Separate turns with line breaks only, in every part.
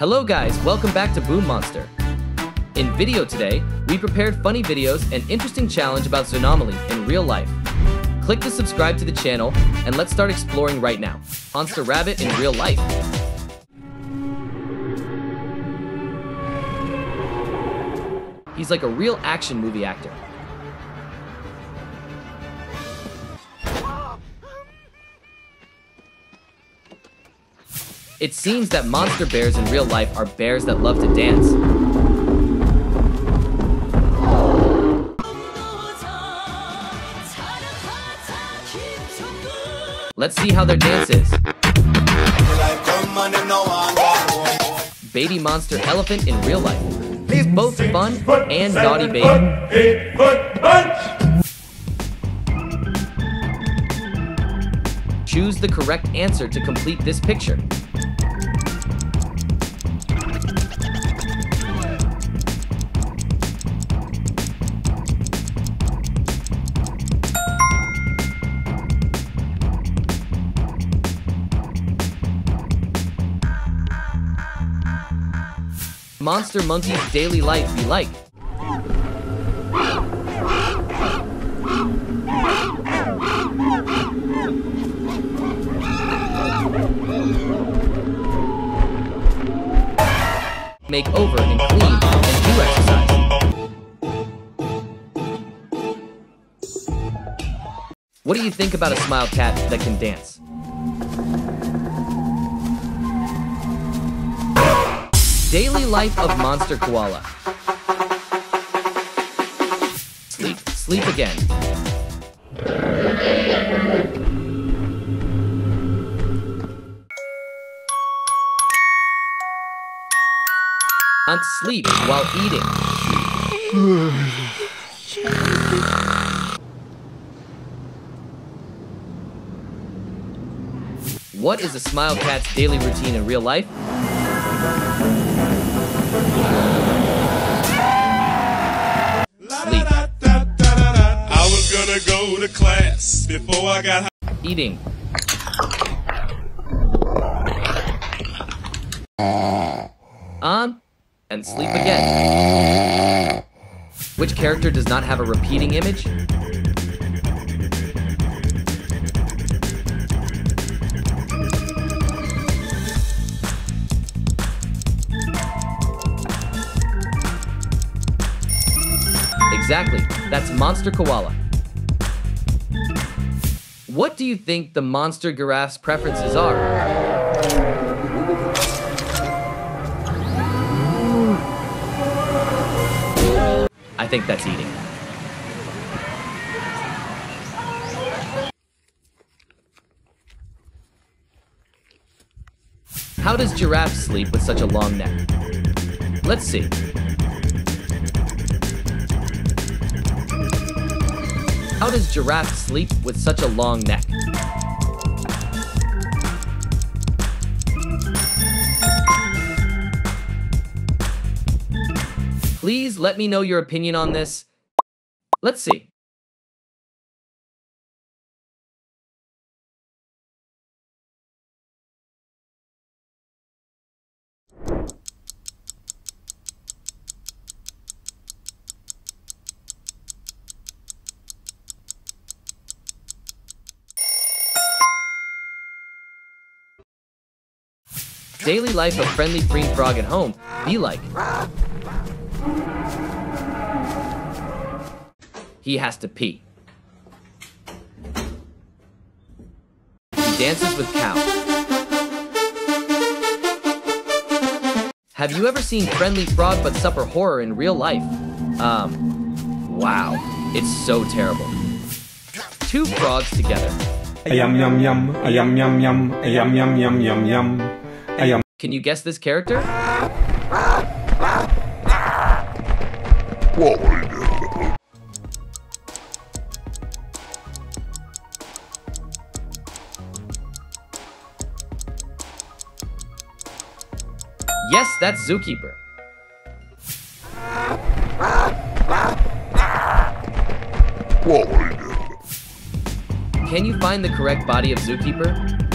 Hello guys, welcome back to Boom Monster. In video today, we prepared funny videos and interesting challenge about Zoonomaly in real life. Click to subscribe to the channel, and let's start exploring right now. Monster Rabbit in real life. He's like a real action movie actor. It seems that monster bears in real life are bears that love to dance. Let's see how their dance is. Baby monster elephant in real life. He's both fun and naughty baby. Choose the correct answer to complete this picture. Monster Monkey's daily life be like? Make over and clean and do exercise. What do you think about a smile cat that can dance? Daily life of monster koala. Sleep, sleep again. Hunt sleep while eating. What is a smile cat's daily routine in real life?
Class before I got
Eating. On and sleep again. Which character does not have a repeating image? Exactly, that's Monster Koala. What do you think the monster giraffe's preferences are? I think that's eating. How does giraffe sleep with such a long neck? Let's see. How does giraffe sleep with such a long neck? Please let me know your opinion on this. Let's see. Daily life of friendly green frog at home be like. He has to pee. He dances with cow. Have you ever seen Friendly Frog but suffer horror in real life? Um, wow, it's so terrible. Two frogs together.
A Yum yum yum, a yum yum yum, a yum yum yum yum yum, yum.
Can you guess this character? Yes, that's Zookeeper. Can you find the correct body of Zookeeper?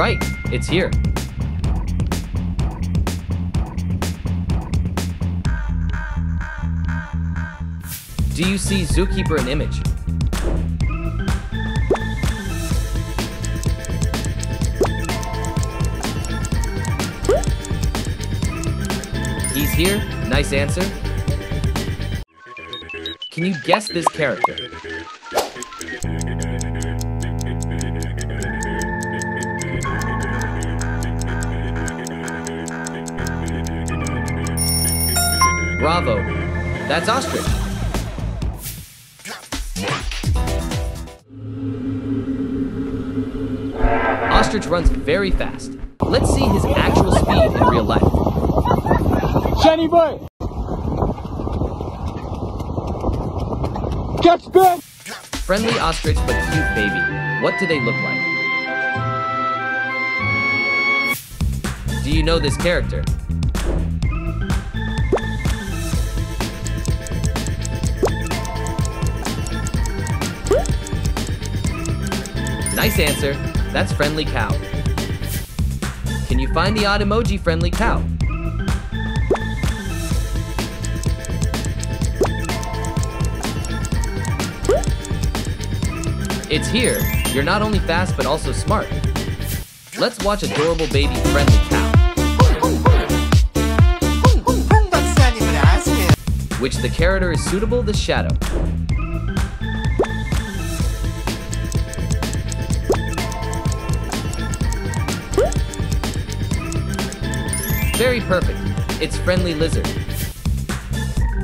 Right, it's here. Do you see Zookeeper in image? He's here? Nice answer. Can you guess this character? Bravo. That's Ostrich. Ostrich runs very fast. Let's see his actual speed in real life.
Shiny boy! Catch Ben!
Friendly ostrich but cute baby. What do they look like? Do you know this character? Nice answer. That's Friendly Cow. Can you find the odd emoji Friendly Cow? It's here. You're not only fast but also smart. Let's watch adorable baby Friendly Cow, which the character is suitable the shadow. Very perfect. It's Friendly Lizard.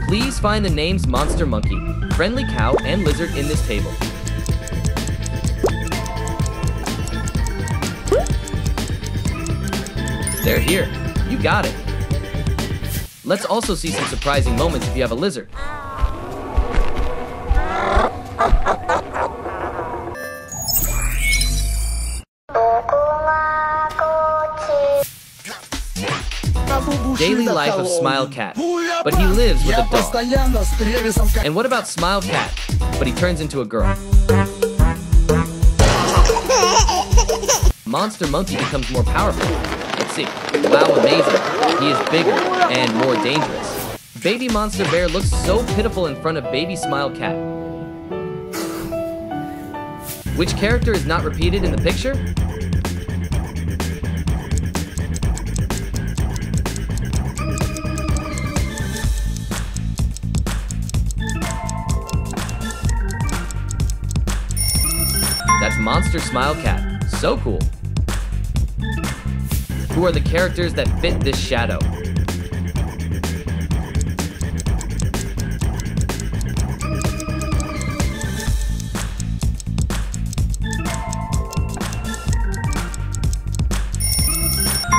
Please find the names Monster Monkey, Friendly Cow, and Lizard in this table. They're here. You got it. Let's also see some surprising moments if you have a lizard. Daily life of Smile Cat, but he lives with a dog. And what about Smile Cat, but he turns into a girl? Monster Monkey becomes more powerful. Let's see. Wow, amazing. He is bigger and more dangerous. Baby Monster Bear looks so pitiful in front of Baby Smile Cat. Which character is not repeated in the picture? That's Monster Smile Cat. So cool. Who are the characters that fit this shadow?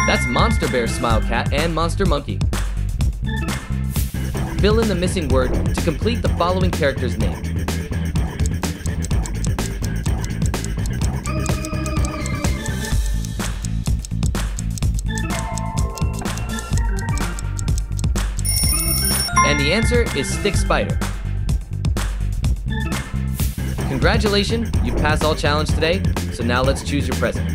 That's Monster Bear Smile Cat and Monster Monkey. Fill in the missing word to complete the following character's name. The answer is Stick Spider. Congratulations, you passed all challenge today, so now let's choose your present.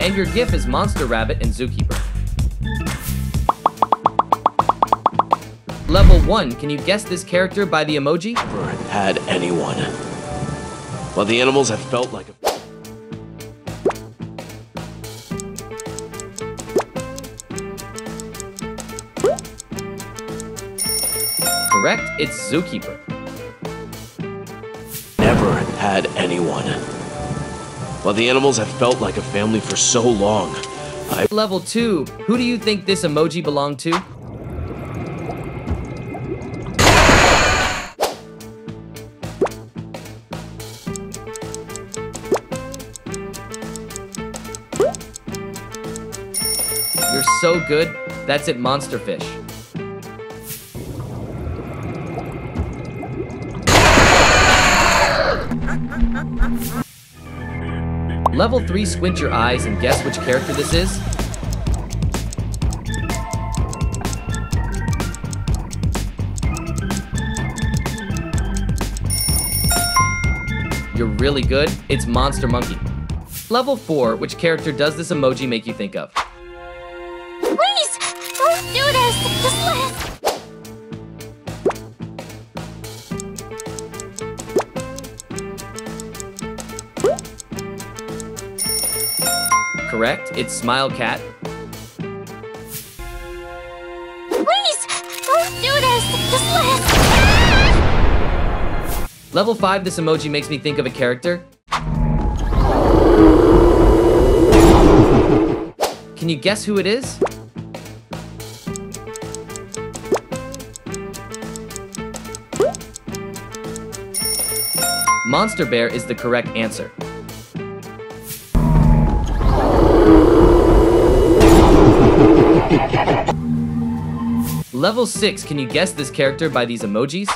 And your gift is Monster Rabbit and Zookeeper. Level 1, can you guess this character by the emoji?
had anyone. While the animals have felt like a
Correct, it's Zookeeper.
never had anyone. While the animals have felt like a family for so long, I
Level 2, who do you think this emoji belonged to? so good. That's it, monster fish. Level 3 squint your eyes and guess which character this is? You're really good. It's Monster Monkey. Level 4, which character does this emoji make you think of? Correct, it's Smile Cat.
Please, don't do this. Just let us.
Level 5, this emoji makes me think of a character. Can you guess who it is? Monster Bear is the correct answer. Level 6, can you guess this character by these emojis?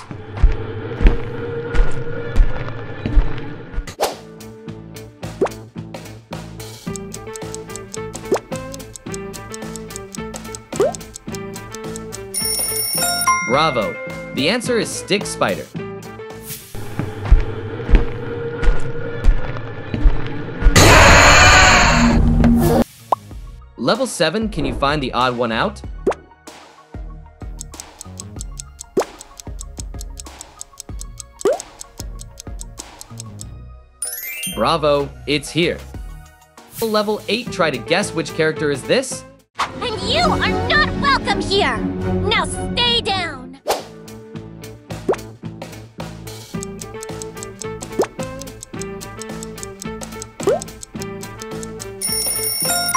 Bravo. The answer is Stick Spider. Level 7, can you find the odd one out? Bravo, it's here. Level 8, try to guess which character is this?
And you are not welcome here. Now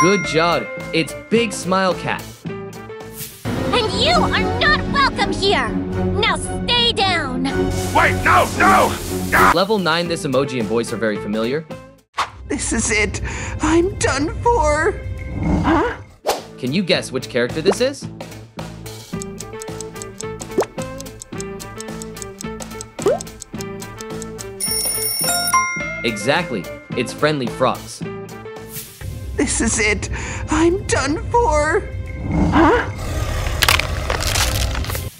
Good job, it's Big Smile Cat.
And you are not welcome here. Now stay down.
Wait, no, no! Ah!
Level 9, this emoji and voice are very familiar.
This is it. I'm done for. Huh?
Can you guess which character this is? Exactly, it's Friendly Frogs.
This is it. I'm done for. Huh?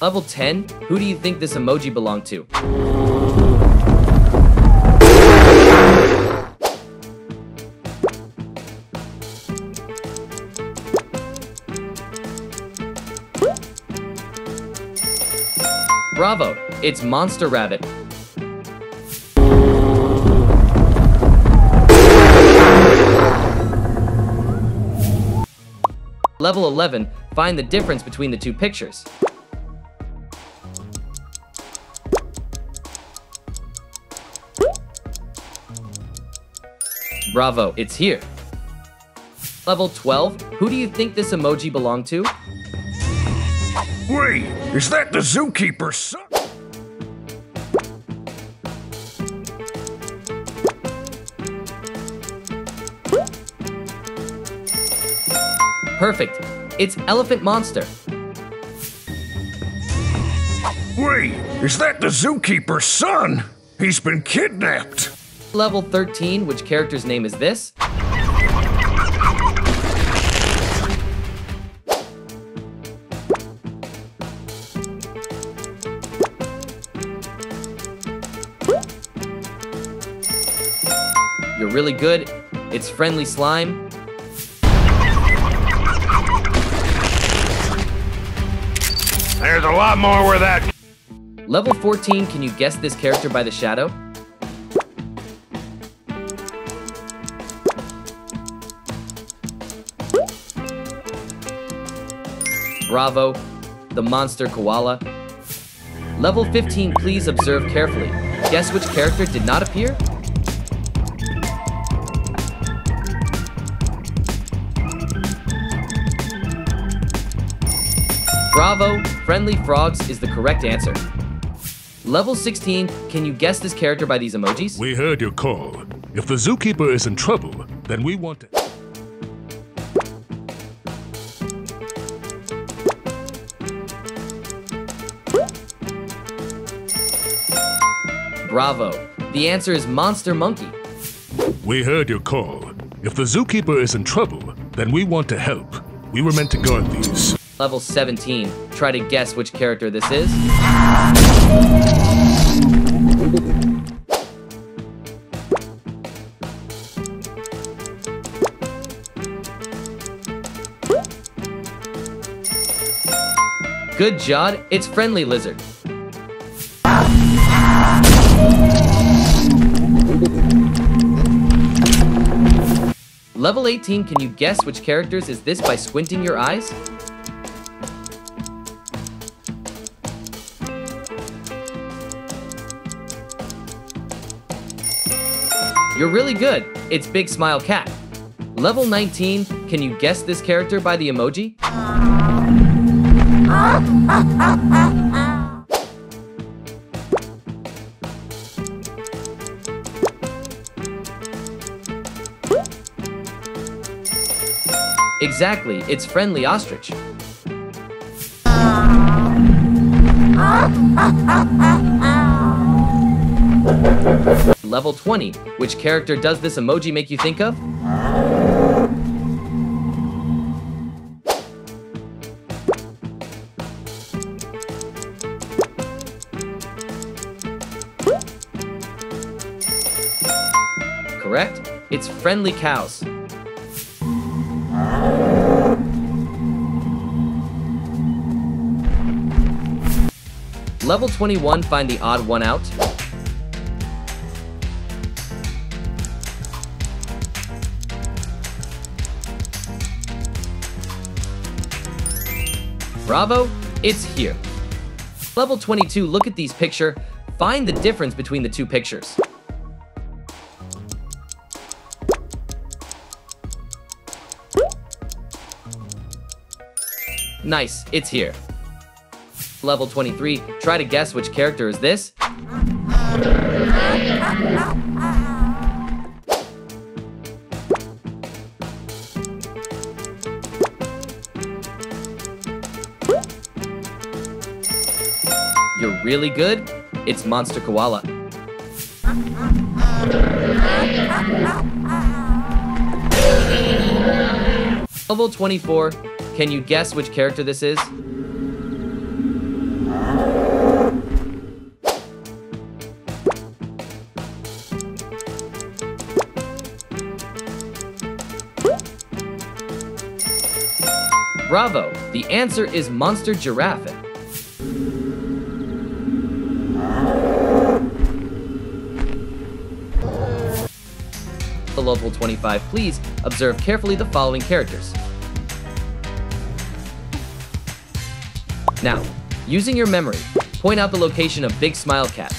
Level 10, who do you think this emoji belonged to? Bravo, it's Monster Rabbit. Level 11, find the difference between the two pictures. Bravo, it's here. Level 12, who do you think this emoji belonged to?
Wait, is that the zookeeper's son?
Perfect, it's Elephant Monster.
Wait, is that the zookeeper's son? He's been kidnapped.
Level 13, which character's name is this? You're really good. It's Friendly Slime.
A lot more where that.
Level 14, can you guess this character by the shadow? Bravo, the monster koala. Level 15, please observe carefully. Guess which character did not appear? Bravo, Friendly Frogs is the correct answer. Level 16, can you guess this character by these emojis?
We heard your call. If the zookeeper is in trouble, then we want to.
Bravo. The answer is Monster Monkey.
We heard your call. If the zookeeper is in trouble, then we want to help. We were meant to guard these.
Level 17 try to guess which character this is. Good job, it's Friendly Lizard. Level 18, can you guess which characters is this by squinting your eyes? You're really good. It's Big Smile Cat. Level 19, can you guess this character by the emoji? Exactly, it's Friendly Ostrich. Level 20, which character does this emoji make you think of? Correct, it's Friendly Cows. Level 21, find the odd one out. Bravo, it's here. Level 22, look at these picture. Find the difference between the two pictures. Nice, it's here. Level 23, try to guess which character is this. Really good? It's Monster Koala. Level 24, can you guess which character this is? Bravo! The answer is Monster Giraffe. 25, please observe carefully the following characters. Now, using your memory, point out the location of Big Smile Cat.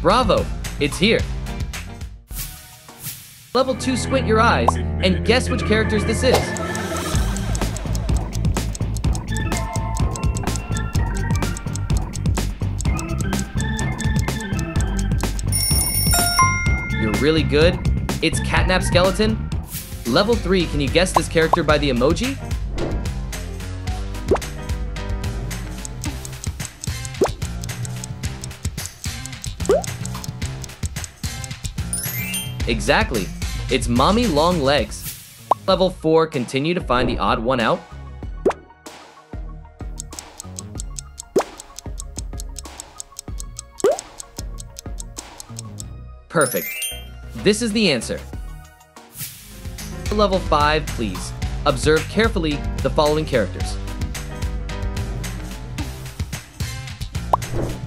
Bravo! It's here. Level 2, squint your eyes, and guess which characters this is. Really good. It's Catnap Skeleton. Level 3, can you guess this character by the emoji? Exactly. It's Mommy Long Legs. Level 4, continue to find the odd one out. Perfect. This is the answer. Level 5, please. Observe carefully the following characters.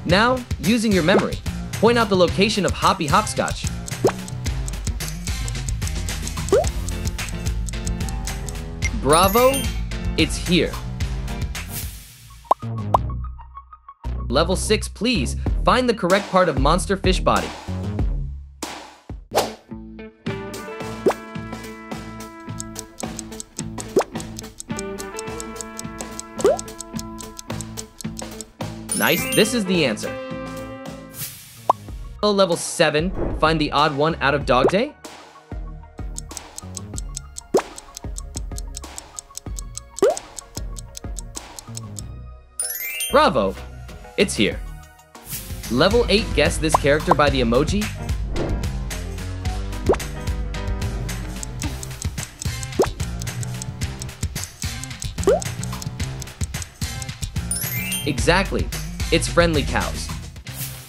Now, using your memory, point out the location of Hoppy Hopscotch. Bravo, it's here. Level 6, please. Find the correct part of Monster Fish Body. Nice, this is the answer. Level 7, find the odd one out of Dog Day. Bravo! It's here. Level 8, guess this character by the emoji. Exactly. It's friendly cows.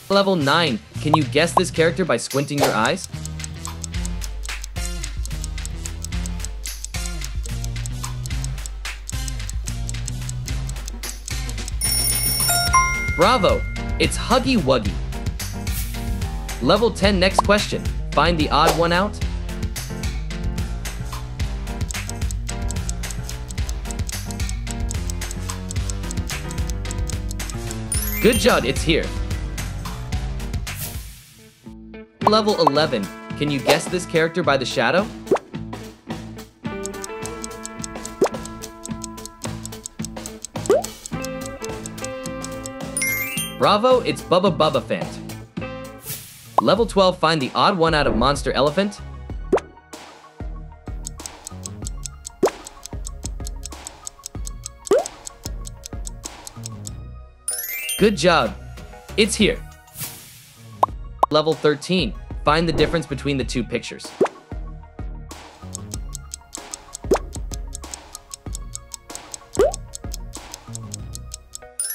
Level 9. Can you guess this character by squinting your eyes? Bravo! It's Huggy Wuggy. Level 10 next question. Find the odd one out Good job, it's here. Level 11. Can you guess this character by the shadow? Bravo, it's Bubba Bubbaphant. Level 12, find the odd one out of Monster Elephant. Good job. It's here. Level 13, find the difference between the two pictures.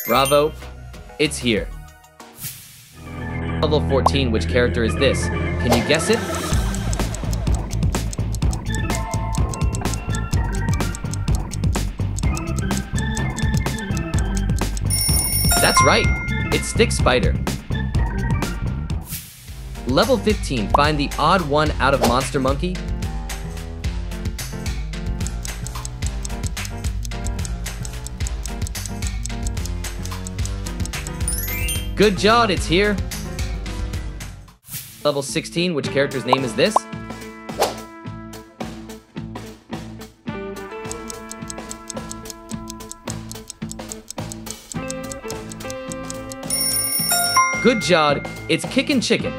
Bravo, it's here. Level 14, which character is this? Can you guess it? Right, it's Stick Spider. Level 15, find the odd one out of Monster Monkey. Good job, it's here. Level 16, which character's name is this? Good job, it's Kickin' Chicken.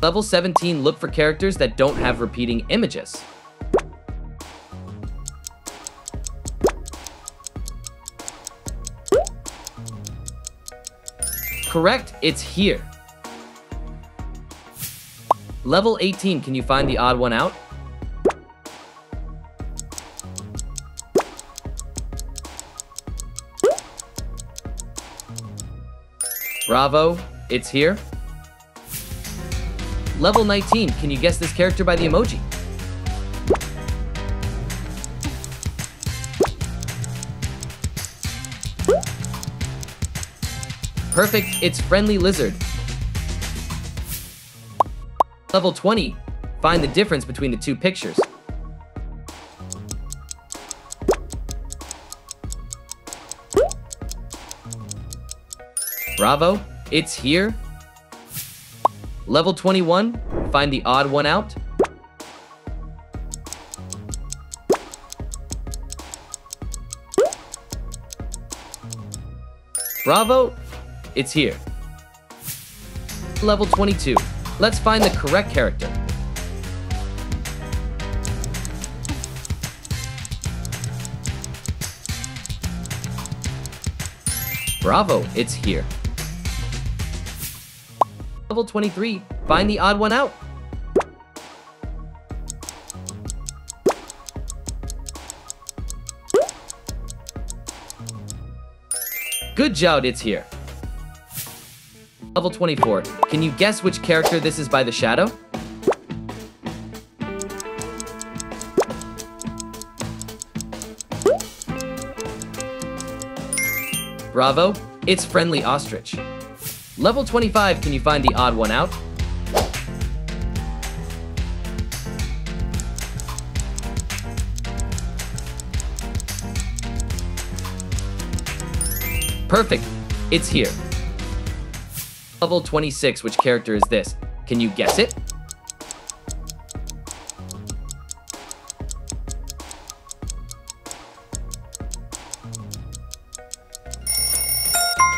Level 17, look for characters that don't have repeating images. Correct, it's here. Level 18, can you find the odd one out? Bravo, it's here. Level 19, can you guess this character by the emoji? Perfect, it's Friendly Lizard. Level 20, find the difference between the two pictures. Bravo, it's here. Level 21, find the odd one out. Bravo, it's here. Level 22, let's find the correct character. Bravo, it's here. Level 23, find the odd one out. Good job, it's here. Level 24, can you guess which character this is by the shadow? Bravo, it's Friendly Ostrich. Level 25, can you find the odd one out? Perfect, it's here. Level 26, which character is this? Can you guess it?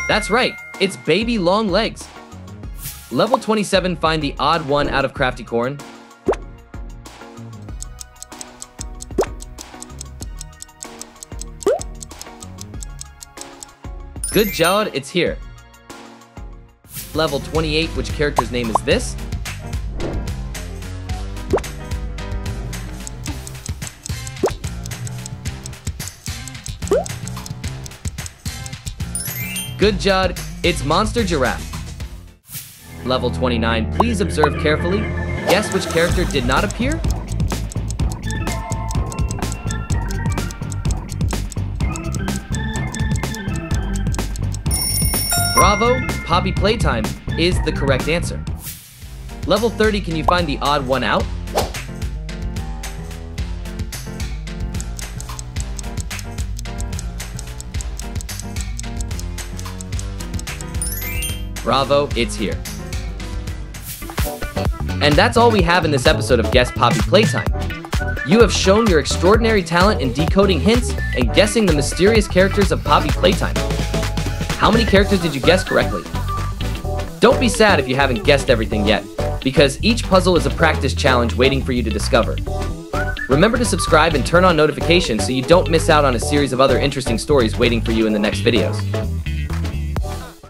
That's right, it's Baby Long Legs. Level 27, find the odd one out of CraftyCorn. Good job, it's here. Level 28, which character's name is this? Good job, it's Monster Giraffe. Level 29, please observe carefully. Guess which character did not appear? Bravo, Poppy Playtime is the correct answer. Level 30, can you find the odd one out? Bravo, it's here. And that's all we have in this episode of Guess Poppy Playtime. You have shown your extraordinary talent in decoding hints and guessing the mysterious characters of Poppy Playtime. How many characters did you guess correctly? Don't be sad if you haven't guessed everything yet, because each puzzle is a practice challenge waiting for you to discover. Remember to subscribe and turn on notifications so you don't miss out on a series of other interesting stories waiting for you in the next videos.